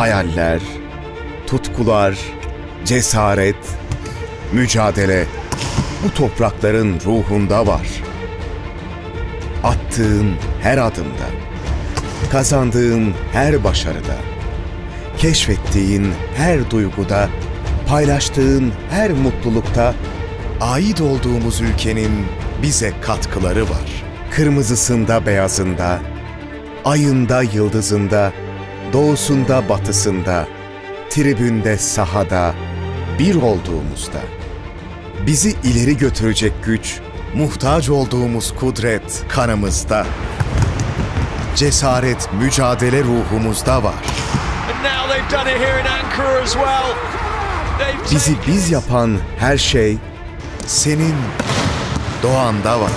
Hayaller, tutkular, cesaret, mücadele bu toprakların ruhunda var. Attığın her adımda, kazandığın her başarıda, keşfettiğin her duyguda, paylaştığın her mutlulukta ait olduğumuz ülkenin bize katkıları var. Kırmızısında, beyazında, ayında, yıldızında, doğusunda, batısında, tribünde, sahada, bir olduğumuzda. Bizi ileri götürecek güç, muhtaç olduğumuz kudret kanımızda. Cesaret, mücadele ruhumuzda var. Bizi biz yapan her şey senin doğanda var.